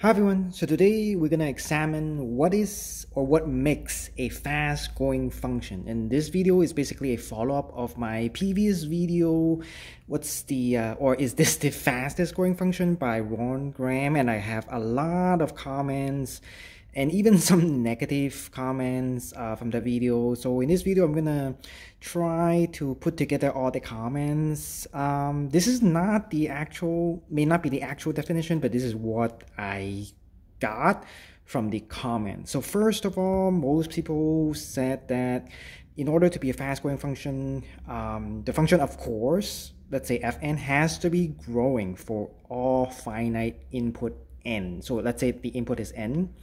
Hi everyone, so today we're gonna examine what is or what makes a fast growing function. And this video is basically a follow-up of my previous video what's the uh, or is this the fastest growing function by Ron Graham? And I have a lot of comments and even some negative comments uh, from the video. So in this video, I'm gonna try to put together all the comments. Um, this is not the actual, may not be the actual definition, but this is what I got from the comments. So first of all, most people said that in order to be a fast growing function, um, the function of course, let's say fn has to be growing for all finite input n. So let's say the input is n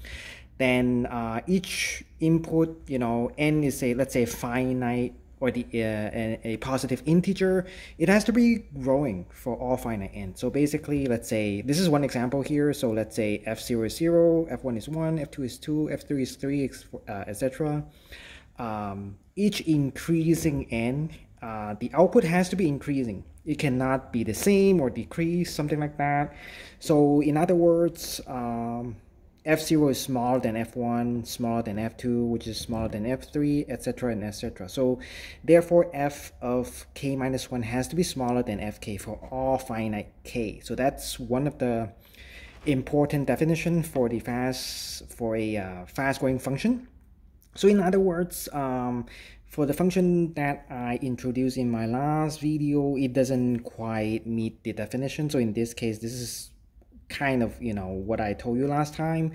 then uh, each input, you know, n is a, let's say finite or the uh, a, positive integer, it has to be growing for all finite n. So basically, let's say, this is one example here. So let's say f0 is 0, f1 is 1, f2 is 2, f3 is 3, uh, etc. Um, each increasing n, uh, the output has to be increasing. It cannot be the same or decrease, something like that. So in other words, um, f0 is smaller than f1 smaller than f2 which is smaller than f3 etc and etc so therefore f of k minus 1 has to be smaller than fk for all finite k. So that's one of the important definition for the fast for a uh, fast growing function. So in other words um, for the function that I introduced in my last video, it doesn't quite meet the definition. So in this case, this is kind of you know what I told you last time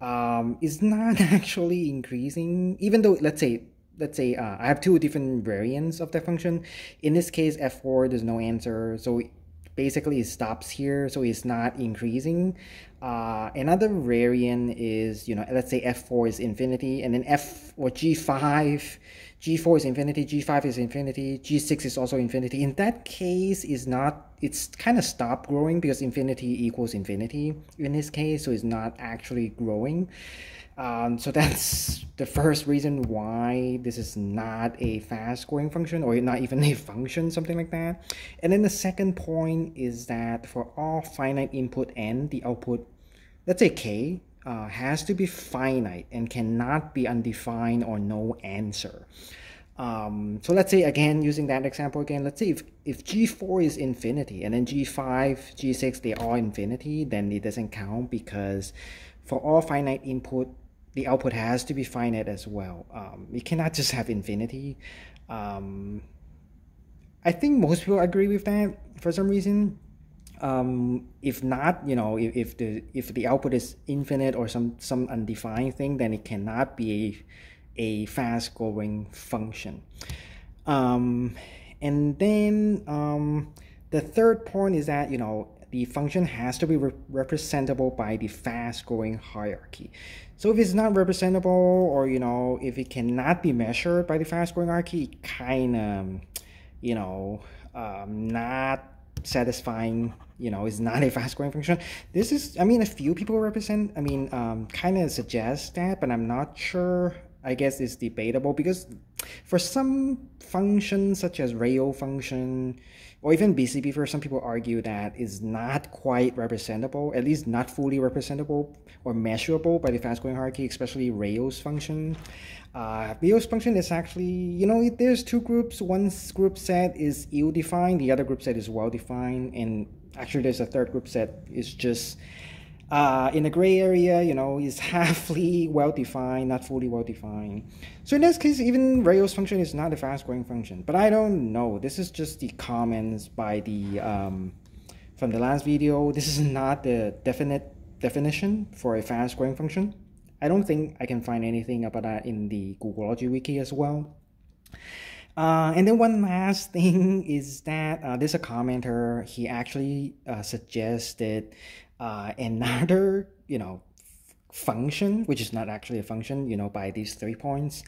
um, is not actually increasing. Even though let's say let's say uh, I have two different variants of that function. In this case f4 there's no answer. So basically it stops here so it's not increasing. Uh, another variant is you know let's say f4 is infinity and then f or g5 g4 is infinity g5 is infinity g6 is also infinity. In that case is not it's kind of stopped growing because infinity equals infinity in this case so it's not actually growing um, so that's the first reason why this is not a fast growing function or not even a function something like that and then the second point is that for all finite input n the output let's say k uh, has to be finite and cannot be undefined or no answer. Um, so let's say again, using that example again, let's say if, if G4 is infinity and then G5, G6, they are infinity, then it doesn't count because for all finite input, the output has to be finite as well. Um, you cannot just have infinity. Um, I think most people agree with that for some reason um, if not, you know, if, if the if the output is infinite or some some undefined thing, then it cannot be a, a fast growing function. Um, and then um, the third point is that you know the function has to be re representable by the fast growing hierarchy. So if it's not representable or you know if it cannot be measured by the fast growing hierarchy, kind of you know um, not satisfying you know is not a fast growing function this is i mean a few people represent i mean um, kind of suggest that but i'm not sure i guess it's debatable because for some functions such as Rayo function or even bcp for some people argue that is not quite representable at least not fully representable or measurable by the fast growing hierarchy especially Rayo's function uh, Rayo's function is actually, you know, there's two groups. One group set is ill-defined, the other group set is well-defined, and actually there's a third group set is just uh, in the gray area, you know, is halfly well-defined, not fully well-defined. So in this case, even Rayo's function is not a fast-growing function. But I don't know. This is just the comments by the um, from the last video. This is not the definite definition for a fast-growing function. I don't think I can find anything about that in the Googology wiki as well. Uh, and then one last thing is that uh, there's a commenter. He actually uh, suggested uh, another, you know, function, which is not actually a function, you know, by these three points,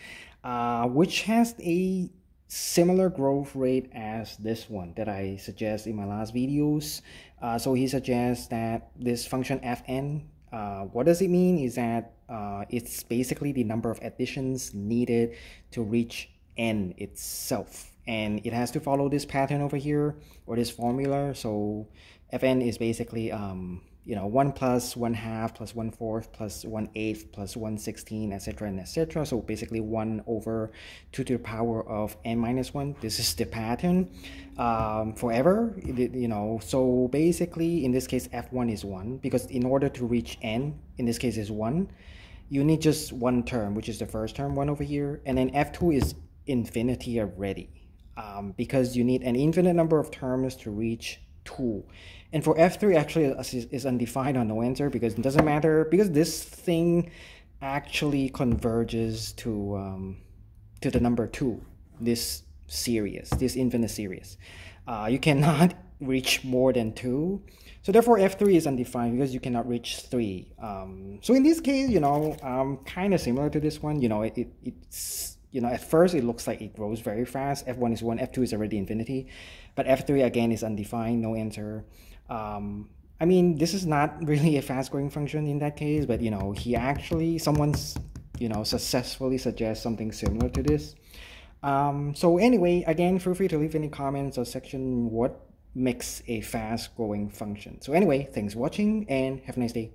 uh, which has a similar growth rate as this one that I suggest in my last videos. Uh, so he suggests that this function fn uh, what does it mean? Is that uh, it's basically the number of additions needed to reach n itself. And it has to follow this pattern over here or this formula. So fn is basically um, you know 1 plus 1 half plus 1 fourth plus 1 eighth plus 1 16 etc and etc so basically 1 over 2 to the power of n minus 1 this is the pattern um, forever you know. So basically in this case f1 is 1 because in order to reach n in this case is 1 you need just one term which is the first term 1 over here. And then f2 is infinity already um, because you need an infinite number of terms to reach 2 and for F3 actually is undefined on no answer because it doesn't matter because this thing actually converges to um, to the number 2 this series this infinite series. Uh, you cannot reach more than 2 so therefore F3 is undefined because you cannot reach 3 um, so in this case you know um, kind of similar to this one you know it, it, it's you know, at first it looks like it grows very fast. F1 is 1, F2 is already infinity. But F3 again is undefined, no answer. Um, I mean, this is not really a fast growing function in that case, but you know, he actually, someone's, you know, successfully suggests something similar to this. Um, so anyway, again, feel free to leave any comments or section what makes a fast growing function. So anyway, thanks for watching and have a nice day.